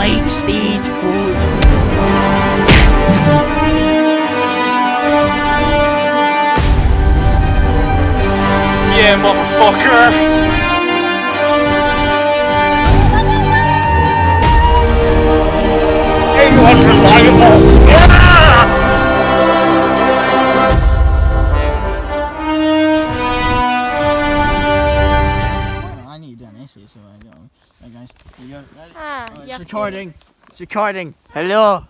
like stage code. Yeah, motherfucker! Hey, you unreliable! I need to do an essay, so I go. Right, guys, here you go. Ready? Ah, Oh, it's recording. It's recording. Hello.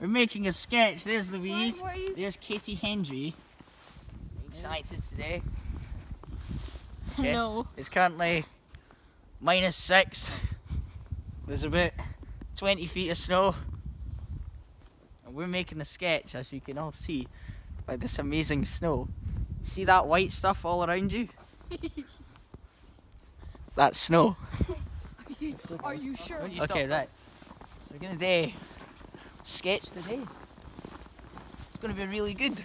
We're making a sketch. There's Louise. What are you- There's Katie Hendry. Excited today. Okay. No. It's currently minus six. There's about 20 feet of snow. And we're making a sketch, as you can all see, by this amazing snow. See that white stuff all around you? That's snow. Are you sure? Okay, right. So we're gonna do sketch today. It's gonna be really good.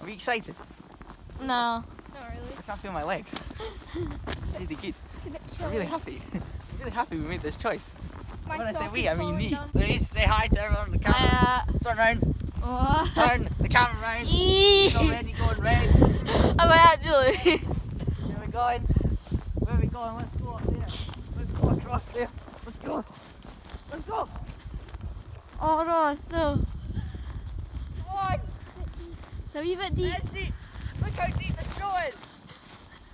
Are we excited? No. Not really. I can't feel my legs. It's really good. It's a bit I'm really happy. I'm really happy we made this choice. My when I say we, I mean falling me. down. Please say hi to everyone on the camera. Uh, Turn around. what? Turn the camera around. It's already going red. Am I actually? Where are we going? We going? Let's go up there. Let's go across there. Let's go. Let's go. oh no, snow. Come on. It's a wee bit deep. That's deep. Look how deep the snow is.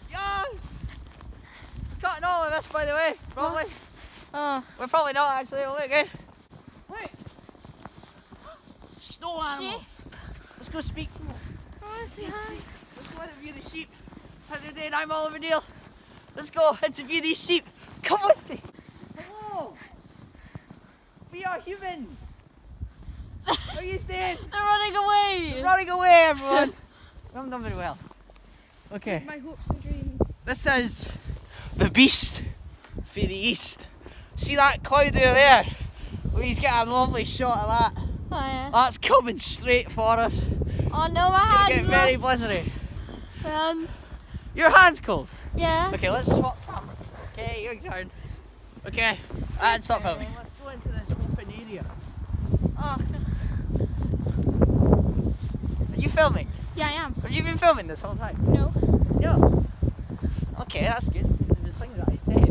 Yes. Cutting all of this, by the way. Probably. Oh, We're probably not actually. We'll look good. Wait. Snow sheep. animals. Let's go speak to them. Oh, I want to say hi. Let's go interview the sheep. How they're doing. I'm Oliver Neil. Let's go interview these sheep. Come with me. Hello. We are human. How are you staying? They're running away. We're running away, everyone. we haven't done very well. Okay. My hopes and dreams. This is the beast for the east. See that cloud over there? Well, he's got a lovely shot of that. Oh yeah. That's coming straight for us. It's Oh no, my gonna hands. get very blizzardy. my hands. Your hand's cold. Yeah. Okay, let's swap camera. Okay, your turn. Okay, and stop filming. Let's go into this open area. Oh. Are you filming? Yeah, I am. Have you been filming this whole time? No. No. Okay, that's good. There's things that I said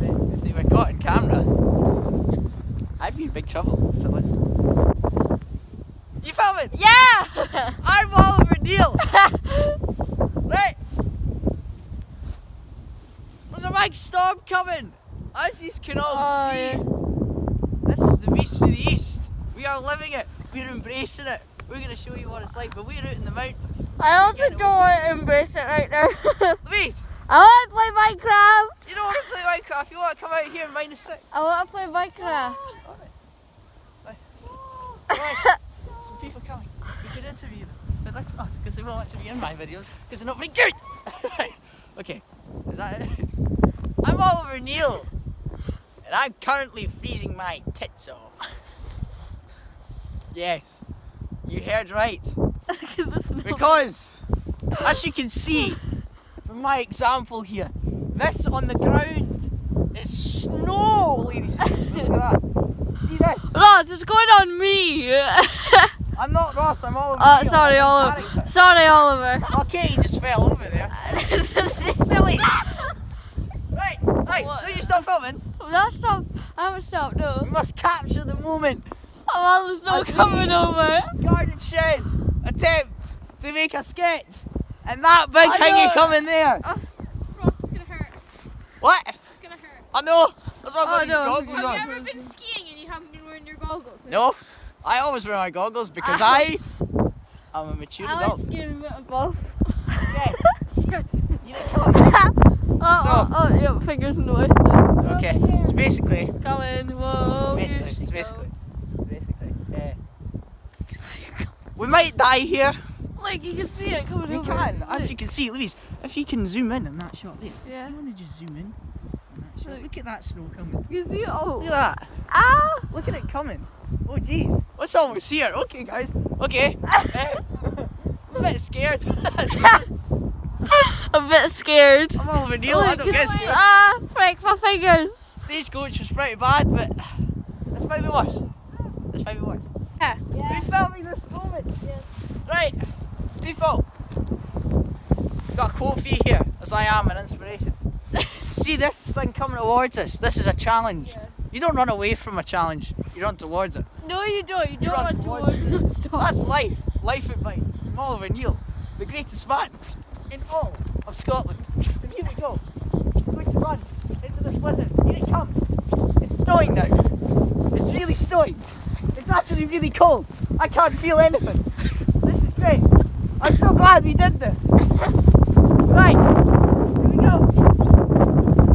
that if they were caught on camera, I'd be in big trouble. So let's. You filming? Yeah. I'm Oliver Neil. right. There's a big storm coming. As you can all Oh, see, yeah. this is the beast for the east. We are living it. We're embracing it. We're going to show you what it's like, but we're out in the mountains. I also don't want to embrace it right now. Louise, I want to play Minecraft. you don't want to play Minecraft. You want to come out here in minus six. I want to play Minecraft. Right. Some people coming. We could interview them, but let's not because they won't want to be in my videos because they're not very good. right. Okay. Is that it? I'm Oliver Neil, and I'm currently freezing my tits off. Yes, you heard right. Look at the snow. Because, as you can see from my example here, this on the ground is snow, ladies and gentlemen. Look at that. See this? Ross, it's going on me. I'm not Ross, I'm Oliver. Oh, Neil. sorry, I'm Oliver. Sorry, Oliver. Okay, he just fell over there. This is silly! Right, What? do you stop filming? Stop. I haven't stopped. We No. must capture the moment. I'm on the snow Okay. coming over. Garden shed attempt to make a sketch. And that big I thingy know. coming there. Uh, Ross, it's gonna hurt. What? It's gonna hurt. I know. That's why I've got Oh, these no. goggles Have you ever been skiing and you haven't been wearing your goggles? No, I always wear my goggles because I am a mature I adult. was scared a bit of both. Okay. Yes. You didn't come up. oh, So- oh, oh, yeah, fingers in the way. Okay, so basically, Coming. Whoa. basically, it's basically, it's basically, uh, we might die here. Like you can see it coming We over. can, as Look. you can see, Louise, if you can zoom in on that shot there. Yeah. I want to just zoom in on that shot. Look. Look at that snow coming. You can see it. Oh. Look at that. Ah. Look at it coming. Oh jeez. What's almost here? Okay guys. Okay. Eh, I'm a bit scared. a bit scared. I'm Oliver Neil. I don't get scared. Ah, break my fingers. stagecoach was pretty bad, but this might be worse. This might be worse. Yeah. Are you filming this moment? Yes. Right, people. Got a quote for you here, as I am an inspiration. See this thing coming towards us. This is a challenge. You don't run away from a challenge. You run towards it. No, you don't. You don't run run towards towards the stop. That's life. Life advice from Oliver Neil, the greatest man in all of Scotland. And here we go. We're going to run into this blizzard. Here it comes. It's snowing now. It's really snowing. It's actually really cold. I can't feel anything. This is great. I'm so glad we did this. Right. Here we go.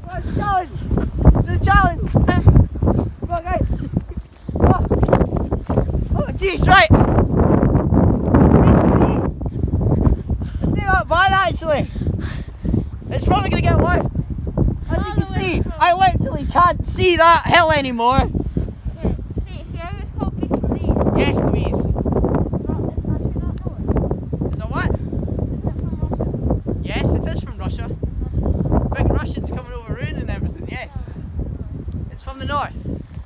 What's challenge? The challenge. Come on, guys. Oh, oh right. It's not bad actually. It's probably gonna get worse. As you can see, I literally can't see that hill anymore. Yeah. See, see how it's called Beast Release? Yes, Louise. Not, it's actually not North. Is it what? Isn't it Russia? Yes, it is from Russia. Big Russians coming over ruining everything, yes. It's from the north.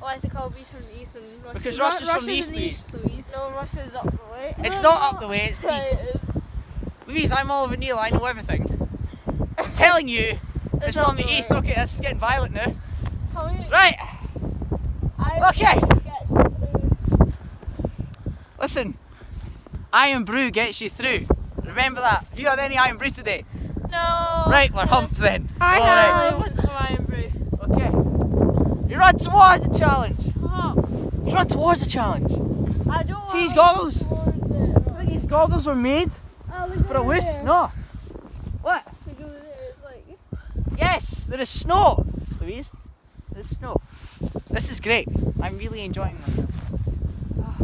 Why is it called Beast from the East and Russia? Because Ru- Russia's from the east, Louise. No, Russia's up the way. It's not up the way, it's east. it. Louise, I'm Oliver Neil, I know everything. I'm telling you, it's It's from the the east. way. Okay, this is getting violent now. How Right, I Okay. get through. listen. Irn-Bru gets you through. Remember that. Have you had any Irn-Bru today? No. Right, we're humped then. I All I right. want some Irn-Bru. Okay. You run towards the challenge. Oh, You run towards the challenge. I don't See these goggles? towards. I think these goggles were made Oh, look for a over wish. No. What? Look over there. It's like Yes, there is snow, Louise. There's snow. This is great. I'm really enjoying myself. Ah,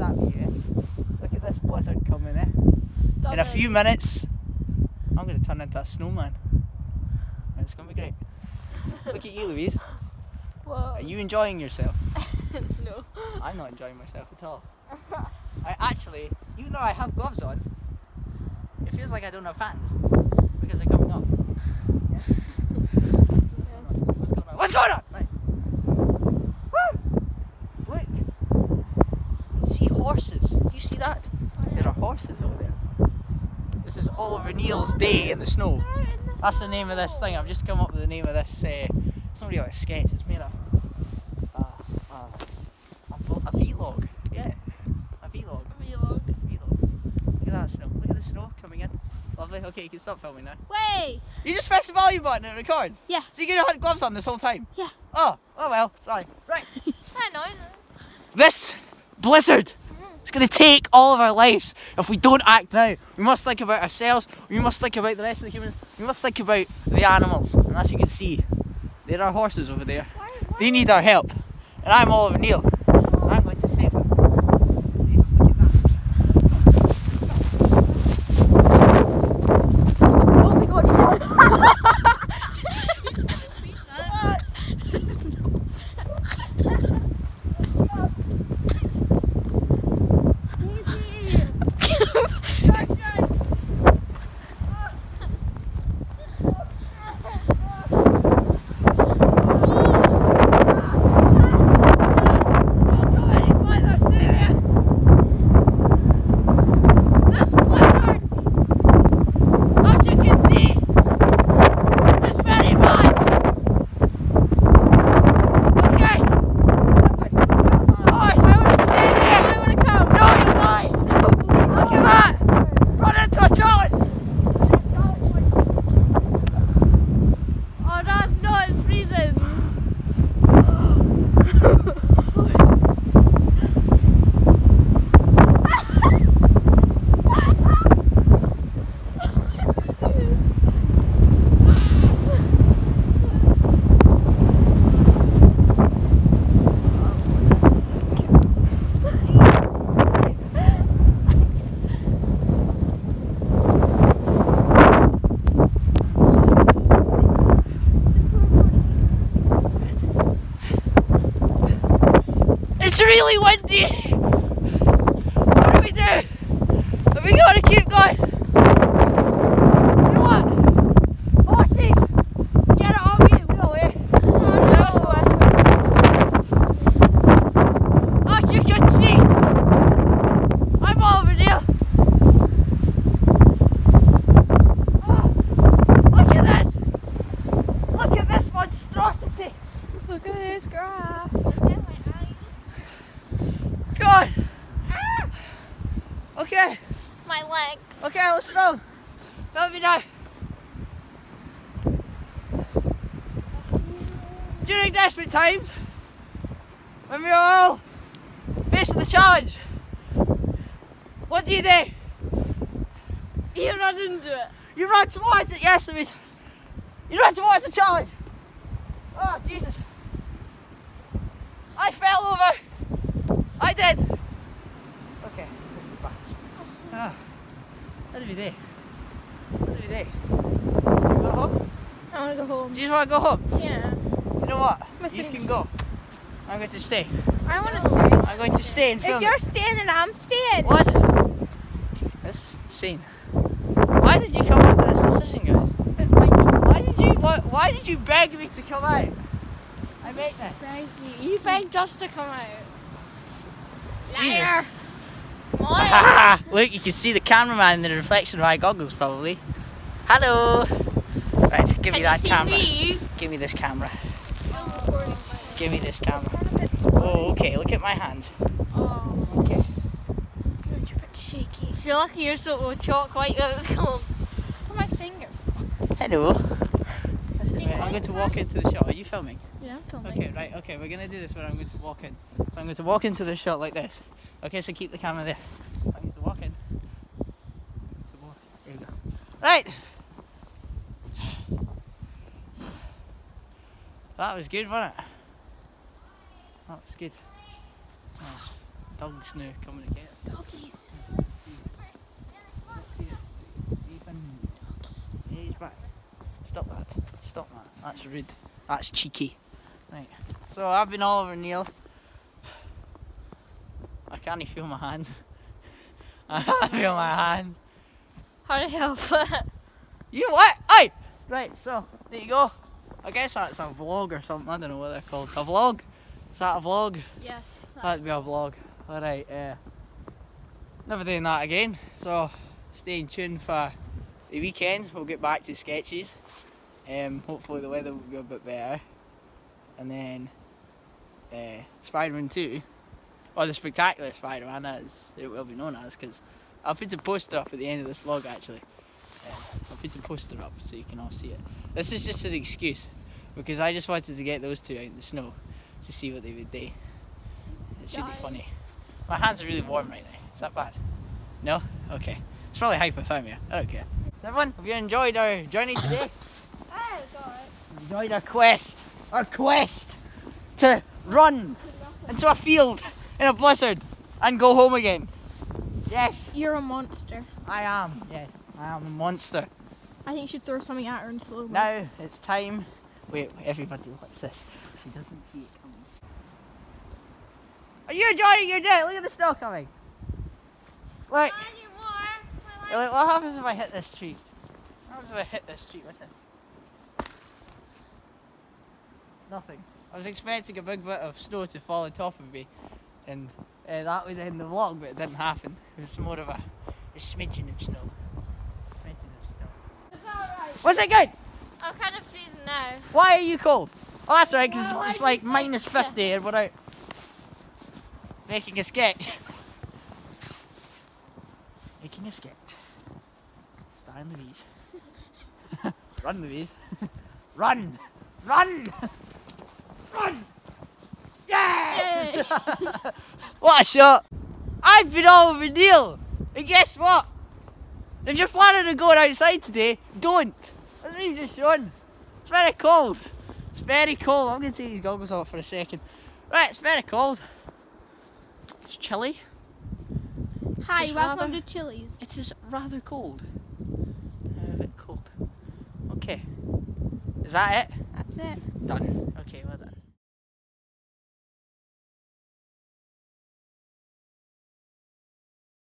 that view? Look at this blizzard coming, eh? In a few minutes, I'm going to turn into a snowman. And it's going to be great. Look at you, Louise. Whoa. Are you enjoying yourself? no. I'm not enjoying myself at all. I actually, even though I have gloves on, it feels like I don't have hands because they're coming off. Yeah? What's going on? What's going on? Right. Woo! Look. See horses. Do you see that? There are horses over there. This is Oliver Neil's day in the snow. They're out in the That's the name of this thing. I've just come up with the name of this. Uh, it's not really a sketch. It's made of uh, uh, a, vo- a vlog. Yeah, a vlog. Vlog. Vlog. Look at that snow. Look at the snow coming in. Lovely. Okay, you can stop filming now. Way. You just press the volume button and it records. Yeah. So you're gonna have gloves on this whole time. Yeah. Oh. Oh well. Sorry. Right. I know. This blizzard is going to take all of our lives if we don't act now. We must think about ourselves. We must think about the rest of the humans. We must think about the animals. And as you can see, there are horses over there. They need our help. And I'm Oliver Neil. And I'm going to save them. See, look at that. Oh my god. This blizzard, as you can see, is very bad. Okay. Horse, stay there. I want to come. No, you die. Look at that. Run into a challenge. Oh, that's not it's freezing. It's really windy. What do we do? Have we got to keep going? You know what? Horses, get it on me. No way. No, monstrosity! Look at this graph. God! Okay, My legs. okay, let's film. Film me now. During desperate times, when we are all facing the challenge, what do you do? You run into it. You run towards it, yes, Louise. You run towards the challenge. Oh, Jesus. I fell over. I did. Okay, this is back. Ah. What do we do? What do we do? Do we go home? I want to go home. Do you just want to go home? Yeah. Do you know what? My You can go. I'm going to stay. I want to stay. I'm going to stay and film If you're staying, then I'm staying. What? This is insane. Why did you come up with this decision, guys? Why did you? Why, why did you beg me to come out? I make this. Thank you. You begged us to come out. Jesus. Liar. Come on. Look, you can see the cameraman in the reflection of my goggles, probably. Hello. Right, give me Can that you see camera. me? Give me this camera. Still recording. Give me this camera. Kind of bit Oh, okay. Look at my hands. Oh. Okay. good. You're a bit shaky. You're lucky you're so chalk white when it's cold. Look at my fingers. Hello. This is me. I'm going to walk into the shot. Are you filming? Yeah, I'm filming. Okay, right, okay, we're gonna do this where I'm going to walk in. So I'm going to walk into the shot like this. Okay, so keep the camera there. I need to walk in. To walk. There we go. Right! That was good, wasn't it? That was good. Dogs now coming to get us. Doggies. Let's see it. Ethan. Yeah, he's back. Stop that. Stop that. That's rude. That's cheeky. Right. So I've been Oliver Neil. I can't even feel my hands. I can't feel my hands. How to help? You what? Hey! Right, so there you go. I guess that's a vlog or something. I don't know what they're called. A vlog? Is that a vlog? yes. That'd be a vlog. Alright, uh, never doing that again. So stay in tune for the weekend. We'll get back to sketches. Um, hopefully the weather will be a bit better. And then uh, Spider-Man 2, or the Spectacular Spider-Man as it will be known as, because I'll put a poster up at the end of this vlog actually. Uh, I'll put a poster up so you can all see it. This is just an excuse, because I just wanted to get those two out in the snow to see what they would do. It should be funny. My hands are really warm right now. Is that bad? No? Okay. It's probably hypothermia. I don't care. Everyone, have you enjoyed our journey today? Oh, God. enjoyed our quest. Our quest to run into a field in a blizzard and go home again. Yes, You're a monster. I am. Yes, I am a monster. I think you should throw something at her and slow mo. Now it's time. Wait, everybody, watch this. She doesn't see it coming. Are you enjoying your day? Look at the snow coming. Look. Look, what happens if I hit this tree? What happens if I hit this tree? What's this? Nothing. I was expecting a big bit of snow to fall on top of me, and uh, that would end the vlog, but it didn't happen. It was more of a, a smidgen of snow. A smidgen of snow. Was it good? I'm kind of freezing now. Why are you cold? Oh, that's right, because Well, it's, it's I like just like- minus 50 and we're out making a sketch. making a sketch. Starring Louise. Run, Louise. Run! Run! Run! Yeah! What a shot! I've been Oliver Neil! And guess what? If you're planning on going outside today, don't! What you've just shown. It's very cold. It's very cold. I'm going to take these goggles off for a second. Right, it's very cold. It's chilly. Hi, It's welcome rather- to Chili's. It is rather cold. Uh, a bit cold. Okay. Is that it? That's it. Done. Okay, well done.